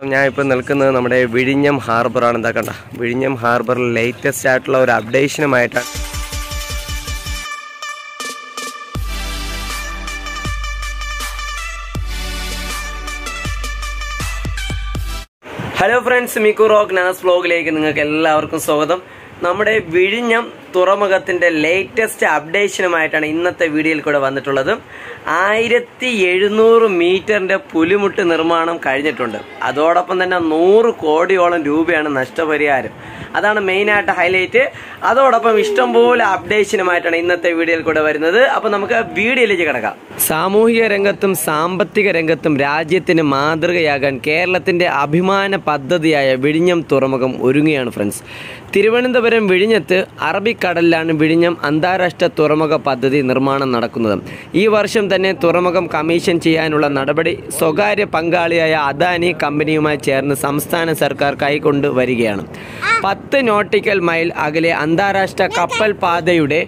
ഞാൻ ഇപ്പോൾ നിൽക്കുന്നത് നമ്മുടെ വിഴിഞ്ഞം ഹാർബറാണ് എന്താ കണ്ട. വിഴിഞ്ഞം ഹാർബറിൽ ലേറ്റസ്റ്റ് ആയിട്ടുള്ള ഒരു അപ്ഡേഷനുമായിട്ടാണ് ഹലോ ഫ്രണ്ട്സ് മിക്കു റോക്ക് നാസ് വ്ലോഗിലേക്ക് നിങ്ങൾക്ക് എല്ലാവർക്കും സ്വാഗതം. നമ്മുടെ വിഴിഞ്ഞം തുറമുഖത്തിന്റെ ലേറ്റസ്റ്റ് അപ്ഡേഷനുമായിട്ടാണ് ഇന്നത്തെ വീഡിയോയിൽ കൂടെ വന്നിട്ടുള്ളത്. ആയിരത്തി എഴുന്നൂറ് മീറ്ററിന്റെ പുലിമുട്ട് നിർമ്മാണം കഴിഞ്ഞിട്ടുണ്ട്. അതോടൊപ്പം തന്നെ നൂറ് കോടിയോളം രൂപയാണ് നഷ്ടപരിഹാരം. അതാണ് മെയിനായിട്ട് ഹൈലൈറ്റ് അതോടൊപ്പം ഇഷ്ടംപോലെ അപ്ഡേഷനുമായിട്ടാണ് ഇന്നത്തെ വീഡിയോയിൽ കൂടെ വരുന്നത്. അപ്പൊ നമുക്ക് വീഡിയോയിലേക്ക് കിടക്കാം. സാമൂഹിക രംഗത്തും സാമ്പത്തിക രംഗത്തും രാജ്യത്തിന് മാതൃകയാകാൻ കേരളത്തിന്റെ അഭിമാന പദ്ധതിയായ വിഴിഞ്ഞം തുറമുഖം ഒരുങ്ങുകയാണ് ഫ്രണ്ട്സ് തിരുവനന്തപുരം വിഴിഞ്ഞത്ത് അറബിക്കടലിലാണ് വിഴിഞ്ഞം അന്താരാഷ്ട്ര തുറമുഖ പദ്ധതി നിർമ്മാണം നടക്കുന്നത്. ഈ വർഷം തന്നെ തുറമുഖം കമ്മീഷൻ ചെയ്യാനുള്ള നടപടി സ്വകാര്യ പങ്കാളിയായ അദാനി കമ്പനിയുമായി ചേർന്ന് സംസ്ഥാന സർക്കാർ കൈകൊണ്ട് വരികയാണ്. പത്ത് നോട്ടിക്കൽ മൈൽ അകലെ അന്താരാഷ്ട്ര കപ്പൽ പാതയുടെ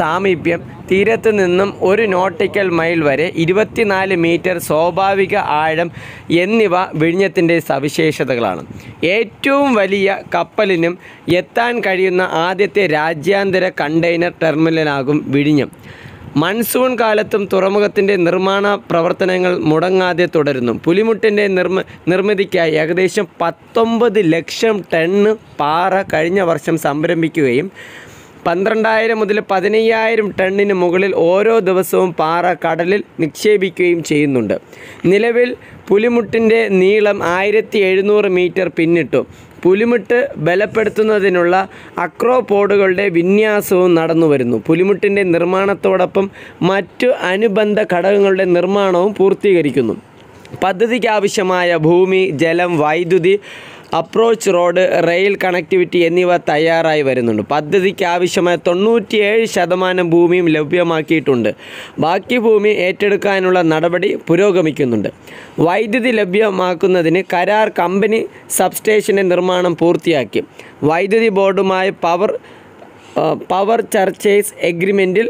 സാമീപ്യം തീരത്ത് നിന്നും ഒരു നോട്ടിക്കൽ മൈൽ വരെ ഇരുപത്തിനാല് മീറ്റർ സ്വാഭാവിക ആഴം എന്നിവ വിഴിഞ്ഞത്തിന്റെ സവിശേഷതകളാണ്. ഏറ്റവും വലിയ കപ്പലിനും എത്താൻ കഴിയുന്ന ആദ്യത്തെ രാജ്യാന്തര കണ്ടെയ്നർ ടെർമിനലാകും വിഴിഞ്ഞം. മൺസൂൺ കാലത്തും തുറമുഖത്തിന്റെ നിർമ്മാണ പ്രവർത്തനങ്ങൾ മുടങ്ങാതെ തുടരുന്നു. പുലിമുട്ടിന്റെ നിർമ്മ നിർമ്മിതിക്കായി ഏകദേശം പത്തൊമ്പത് ലക്ഷം ടണ്ണ് പാറ കഴിഞ്ഞ വർഷം സംരംഭിക്കുകയും പന്ത്രണ്ടായിരം മുതൽ പതിനയ്യായിരം ടണ്ണിന് മുകളിൽ ഓരോ ദിവസവും പാറ കടലിൽ നിക്ഷേപിക്കുകയും ചെയ്യുന്നുണ്ട്. നിലവിൽ പുലിമുട്ടിന്റെ നീളം ആയിരത്തി എഴുന്നൂറ് മീറ്റർ പിന്നിട്ടു. പുലിമുട്ട് ബലപ്പെടുത്തുന്നതിനുള്ള അക്രോപോഡുകളുടെ വിന്യാസവും നടന്നു വരുന്നു. പുലിമുട്ടിന്റെ നിർമ്മാണത്തോടൊപ്പം മറ്റു അനുബന്ധ ഘടകങ്ങളുടെ നിർമ്മാണവും പൂർത്തീകരിക്കുന്നു. പദ്ധതിക്കാവശ്യമായ ഭൂമി ജലം വൈദ്യുതി അപ്രോച്ച് റോഡ് റെയിൽ കണക്ടിവിറ്റി എന്നിവ തയ്യാറായി വരുന്നുണ്ട്. പദ്ധതിക്ക് ആവശ്യമായ തൊണ്ണൂറ്റിയേഴ് ശതമാനം ഭൂമിയും ലഭ്യമാക്കിയിട്ടുണ്ട്. ബാക്കി ഭൂമി ഏറ്റെടുക്കാനുള്ള നടപടി പുരോഗമിക്കുന്നുണ്ട്. വൈദ്യുതി ലഭ്യമാക്കുന്നതിന് കരാർ കമ്പനി സബ്സ്റ്റേഷന്റെ നിർമ്മാണം പൂർത്തിയാക്കി. വൈദ്യുതി ബോർഡുമായി പവർ പവർ ചർച്ചേസ് എഗ്രിമെന്റിൽ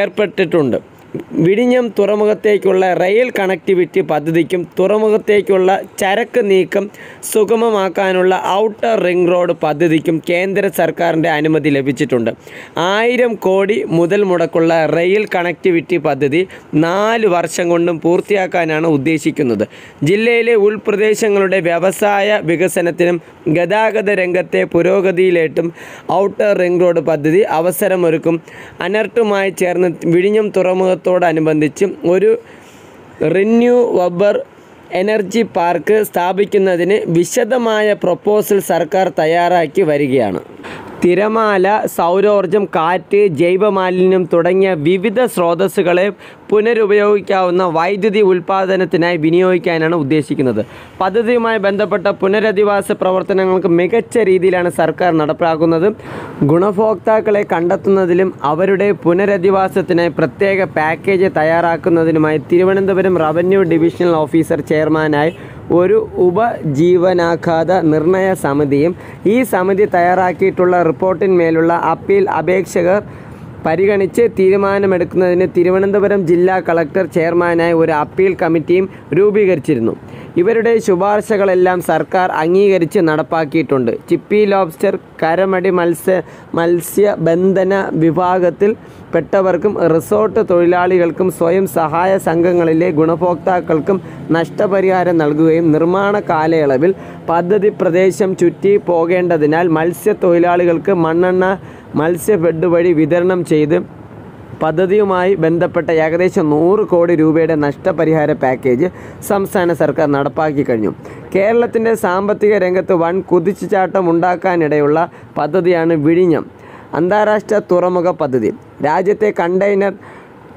ഏർപ്പെട്ടിട്ടുണ്ട്. വിഴിഞ്ഞം തുറമുഖത്തേക്കുള്ള റെയിൽ കണക്ടിവിറ്റി പദ്ധതിക്കും തുറമുഖത്തേക്കുള്ള ചരക്ക് നീക്കം സുഗമമാക്കാനുള്ള ഔട്ടർ റിംഗ് റോഡ് പദ്ധതിക്കും കേന്ദ്ര സർക്കാരിന്റെ അനുമതി ലഭിച്ചിട്ടുണ്ട്. ആയിരം കോടി മുതൽ മുടക്കുള്ള റെയിൽ കണക്ടിവിറ്റി പദ്ധതി നാല് വർഷം കൊണ്ടും പൂർത്തിയാക്കാനാണ് ഉദ്ദേശിക്കുന്നത്. ജില്ലയിലെ ഉൾപ്രദേശങ്ങളുടെ വ്യവസായ വികസനത്തിനും ഗതാഗത രംഗത്തെ പുരോഗതിയിലേട്ടും ഔട്ടർ റിംഗ് റോഡ് പദ്ധതി അവസരമൊരുക്കും. അനർട്ടുമായി ചേർന്ന് വിഴിഞ്ഞം തുറമുഖത്തോടനുബന്ധിച്ച് ഒരു റിന്യൂവബർ എനർജി പാർക്ക് സ്ഥാപിക്കുന്നതിന് വിശദമായ പ്രൊപ്പോസൽ സർക്കാർ തയ്യാറാക്കി വരികയാണ്. തിരമാല സൗരോർജം കാറ്റ് ജൈവമാലിന്യം തുടങ്ങിയ വിവിധ സ്രോതസ്സുകളെ പുനരുപയോഗിക്കാവുന്ന വൈദ്യുതി ഉൽപ്പാദനത്തിനായി വിനിയോഗിക്കാനാണ് ഉദ്ദേശിക്കുന്നത്. പദ്ധതിയുമായി ബന്ധപ്പെട്ട പുനരധിവാസ പ്രവർത്തനങ്ങൾക്ക് മികച്ച രീതിയിലാണ് സർക്കാർ നടപ്പാക്കുന്നത്. ഗുണഭോക്താക്കളെ കണ്ടെത്തുന്നതിലും അവരുടെ പുനരധിവാസത്തിനായി പ്രത്യേക പാക്കേജ് തയ്യാറാക്കുന്നതിനുമായി തിരുവനന്തപുരം റവന്യൂ ഡിവിഷണൽ ഓഫീസർ ചെയർമാനായി ഒരു ഉപജീവനാഘാത നിർണയ സമിതിയും ഈ സമിതി തയ്യാറാക്കിയിട്ടുള്ള റിപ്പോർട്ടിന്മേലുള്ള അപ്പീൽ അപേക്ഷകർ പരിഗണിച്ച് തീരുമാനമെടുക്കുന്നതിന് തിരുവനന്തപുരം ജില്ലാ കളക്ടർ ചെയർമാനായി ഒരു അപ്പീൽ കമ്മിറ്റിയും രൂപീകരിച്ചിരുന്നു. ഇവരുടെ ശുപാർശകളെല്ലാം സർക്കാർ അംഗീകരിച്ച് നടപ്പാക്കിയിട്ടുണ്ട്. ചിപ്പി ലോബ്സ്റ്റർ കരമടി മത്സ്യ മത്സ്യബന്ധന വിഭാഗത്തിൽ പെട്ടവർക്കും റിസോർട്ട് തൊഴിലാളികൾക്കും സ്വയം സഹായ സംഘങ്ങളിലെ ഗുണഭോക്താക്കൾക്കും നഷ്ടപരിഹാരം നൽകുകയും നിർമ്മാണ കാലയളവിൽ പദ്ധതി പ്രദേശം ചുറ്റി പോകേണ്ടതിനാൽ മത്സ്യത്തൊഴിലാളികൾക്ക് മണ്ണെണ്ണ മത്സ്യഫെഡ് വഴി വിതരണം ചെയ്ത് പദ്ധതിയുമായി ബന്ധപ്പെട്ട ഏകദേശം നൂറ് കോടി രൂപയുടെ നഷ്ടപരിഹാര പാക്കേജ് സംസ്ഥാന സർക്കാർ നടപ്പാക്കി കഴിഞ്ഞു. കേരളത്തിന്റെ സാമ്പത്തിക രംഗത്ത് വൻ കുതിച്ചുചാട്ടം ഉണ്ടാക്കാനിടയുള്ള പദ്ധതിയാണ് വിഴിഞ്ഞം. അന്താരാഷ്ട്ര തുറമുഖ പദ്ധതി. രാജ്യത്തെ കണ്ടെയ്നർ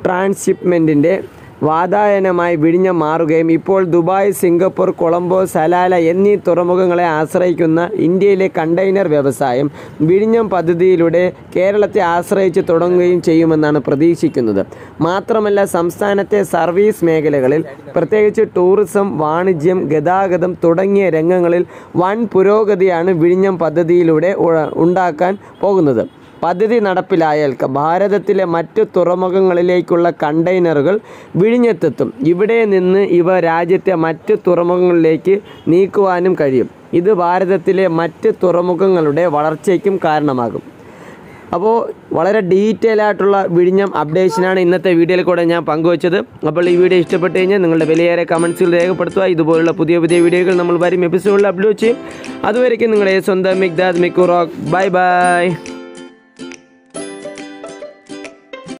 ട്രാൻസ്ഷിപ്മെന്റിന്റെ വാതായനമായി വിഴിഞ്ഞ മാറുകയും ഇപ്പോൾ ദുബായ് സിംഗപ്പൂർ കൊളംബോ സലാല എന്നീ തുറമുഖങ്ങളെ ആശ്രയിക്കുന്ന ഇന്ത്യയിലെ കണ്ടെയ്നർ വ്യവസായം വിഴിഞ്ഞം പദ്ധതിയിലൂടെ കേരളത്തെ ആശ്രയിച്ച് തുടങ്ങുകയും ചെയ്യുമെന്നാണ് പ്രതീക്ഷിക്കുന്നത്. മാത്രമല്ല സംസ്ഥാനത്തെ സർവീസ് മേഖലകളിൽ പ്രത്യേകിച്ച് ടൂറിസം വാണിജ്യം ഗതാഗതം തുടങ്ങിയ രംഗങ്ങളിൽ വൻ പുരോഗതിയാണ് വിഴിഞ്ഞം പദ്ധതിയിലൂടെ ഉണ്ടാക്കാൻ പോകുന്നത്. പദ്ധതി നടപ്പിലായാൽ ഭാരതത്തിലെ മറ്റ് തുറമുഖങ്ങളിലേക്കുള്ള കണ്ടെയ്നറുകൾ വിഴിഞ്ഞത്തെത്തും. ഇവിടെ നിന്ന് ഇവ രാജ്യത്തെ മറ്റ് തുറമുഖങ്ങളിലേക്ക് നീക്കുവാനും കഴിയും. ഇത് ഭാരതത്തിലെ മറ്റ് തുറമുഖങ്ങളുടെ വളർച്ചയ്ക്കും കാരണമാകും. അപ്പോൾ വളരെ ഡീറ്റെയിൽ ആയിട്ടുള്ള വിഴിഞ്ഞം അപ്ഡേഷനാണ് ഇന്നത്തെ വീഡിയോയിൽ കൂടെ ഞാൻ പങ്കുവച്ചത്. അപ്പോൾ ഈ വീഡിയോ ഇഷ്ടപ്പെട്ട് കഴിഞ്ഞാൽ നിങ്ങളുടെ വിലയേറെ കമൻസുകൾ രേഖപ്പെടുത്തുക. ഇതുപോലുള്ള പുതിയ പുതിയ വീഡിയോകൾ നമ്മൾ വരും എപ്പിസോഡിൽ അപ്ലോഡ് ചെയ്യും. അതുവരേക്കും നിങ്ങളുടെ സ്വന്തം മിഗ്ദാദ് മിക്കുറോക്ക്. Bye bye.